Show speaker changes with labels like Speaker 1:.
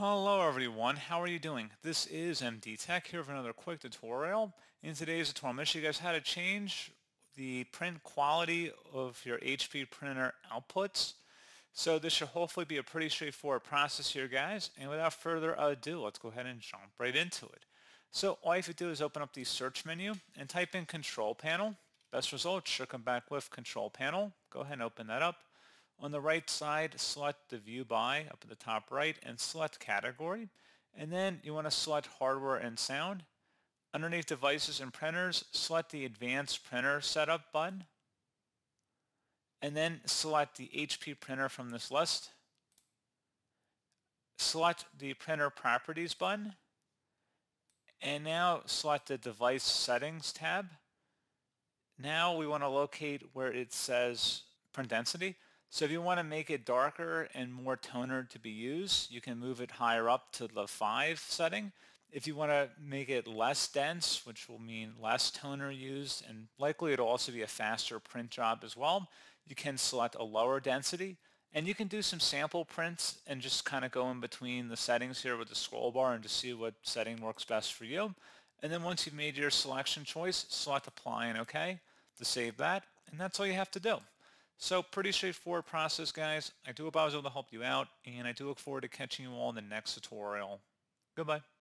Speaker 1: Hello everyone, how are you doing? This is MD Tech here for another quick tutorial. In today's tutorial, I'm going to show you guys how to change the print quality of your HP printer outputs. So this should hopefully be a pretty straightforward process here guys. And without further ado, let's go ahead and jump right into it. So all you have to do is open up the search menu and type in control panel. Best result should come back with control panel. Go ahead and open that up. On the right side, select the view by up at the top right and select category. And then you want to select hardware and sound. Underneath devices and printers, select the advanced printer setup button. And then select the HP printer from this list. Select the printer properties button. And now select the device settings tab. Now we want to locate where it says print density. So if you want to make it darker and more toner to be used, you can move it higher up to the 5 setting. If you want to make it less dense, which will mean less toner used, and likely it'll also be a faster print job as well, you can select a lower density. And you can do some sample prints and just kind of go in between the settings here with the scroll bar and just see what setting works best for you. And then once you've made your selection choice, select apply and OK to save that. And that's all you have to do. So pretty straightforward process, guys. I do hope I was able to help you out, and I do look forward to catching you all in the next tutorial. Goodbye.